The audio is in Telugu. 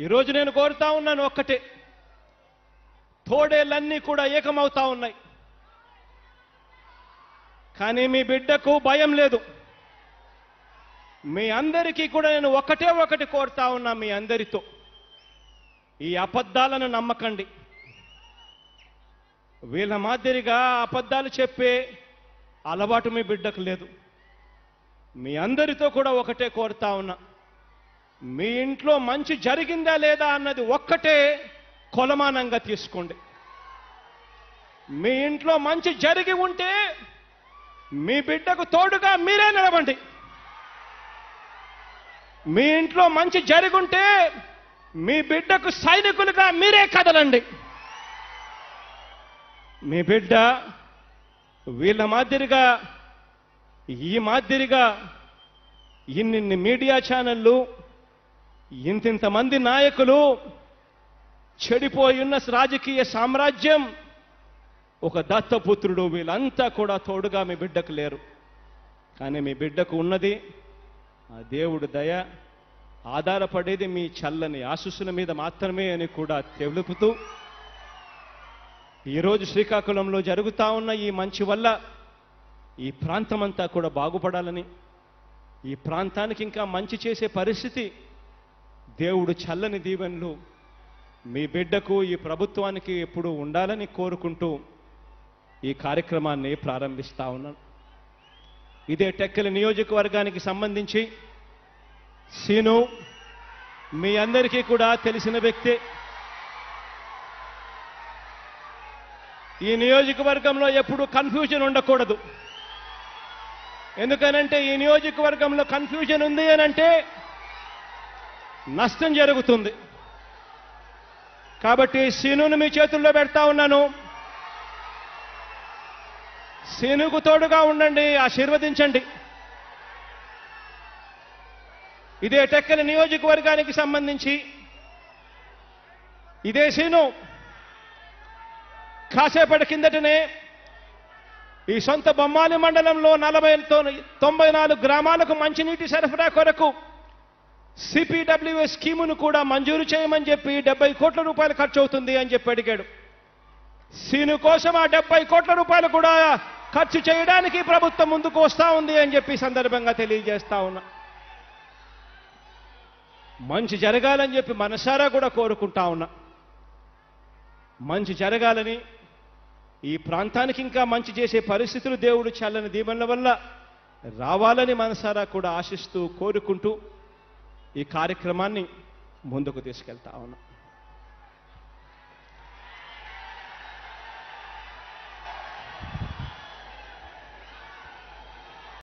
ఈరోజు నేను కోరుతా ఉన్నాను ఒక్కటే. తోడేళ్ళన్నీ కూడా ఏకమవుతా ఉన్నాయి. కానీ మీ బిడ్డకు భయం లేదు. మీ అందరికీ కూడా నేను ఒకటే ఒకటి కోరుతా ఉన్నా మీ అందరితో. ఈ అబద్ధాలను నమ్మకండి. వీళ్ళ మాదిరిగా అబద్ధాలు చెప్పే అలవాటు మీ బిడ్డకు లేదు. మీ అందరితో కూడా ఒకటే కోరుతా ఉన్నా. మీ ఇంట్లో మంచి జరిగిందా లేదా అన్నది ఒక్కటే కొలమానంగా తీసుకోండి. మీ ఇంట్లో మంచి జరిగి ఉంటే మీ బిడ్డకు తోడుగా మీరే నిలవండి. మీ ఇంట్లో మంచి జరుగుంటే మీ బిడ్డకు సైనికులుగా మీరే కదలండి. మీ బిడ్డ వీళ్ళ మాదిరిగా ఈ మాదిరిగా ఇన్నిన్ని మీడియా ఛానళ్ళు ఇంతింతమంది నాయకులు చెడిపోయి ఉన్న రాజకీయ సామ్రాజ్యం. ఒక దత్తపుత్రుడు వీళ్ళంతా కూడా తోడుగా మీ బిడ్డకు లేరు. కానీ మీ బిడ్డకు ఉన్నది ఆ దేవుడు దయ ఆధారపడేది మీ చల్లని ఆశస్సుల మీద మాత్రమే అని కూడా తెలుపుతూ ఈరోజు శ్రీకాకుళంలో జరుగుతూ ఉన్న ఈ మంచి వల్ల ఈ ప్రాంతమంతా కూడా బాగుపడాలని ఈ ప్రాంతానికి ఇంకా మంచి చేసే పరిస్థితి దేవుడు చల్లని దీవెనలు మీ బిడ్డకు ఈ ప్రభుత్వానికి ఎప్పుడు ఉండాలని కోరుకుంటూ ఈ కార్యక్రమాన్ని ప్రారంభిస్తా ఉన్నాను. ఇదే టెక్కల నియోజకవర్గానికి సంబంధించి సీను మీ అందరికీ కూడా తెలిసిన వ్యక్తి. ఈ నియోజకవర్గంలో ఎప్పుడు కన్ఫ్యూజన్ ఉండకూడదు. ఎందుకనంటే ఈ నియోజకవర్గంలో కన్ఫ్యూజన్ ఉంది అనంటే నష్టం జరుగుతుంది. కాబట్టి సీనును మీ చేతుల్లో పెడతా ఉన్నాను. సీనుకు తోడుగా ఉండండి ఆశీర్వదించండి. ఇదే టెక్కల నియోజకవర్గానికి సంబంధించి ఇదే సీను కాసేపటి కిందటనే ఈ సొంత బొమ్మాలి మండలంలో నలభై తొంభై నాలుగు గ్రామాలకు మంచినీటి సరఫరా కొరకు సిపిడబ్ల్యూఏ స్కీమును కూడా మంజూరు చేయమని చెప్పి డెబ్బై కోట్ల రూపాయలు ఖర్చు అవుతుంది అని చెప్పి అడిగాడు. సీను కోసం ఆ డెబ్బై కోట్ల రూపాయలు కూడా ఖర్చు చేయడానికి ప్రభుత్వం ముందుకు వస్తా ఉంది అని చెప్పి సందర్భంగా తెలియజేస్తా ఉన్నా. మంచి జరగాలని చెప్పి మనసారా కూడా కోరుకుంటా ఉన్నా. మంచి జరగాలని ఈ ప్రాంతానికి ఇంకా మంచి చేసే పరిస్థితులు దేవుడు చల్లని దీవెనల వల్ల రావాలని మనసారా కూడా ఆశిస్తూ కోరుకుంటూ ఈ కార్యక్రమాన్ని ముందుకు తీసుకెళ్తా ఉన్నాం.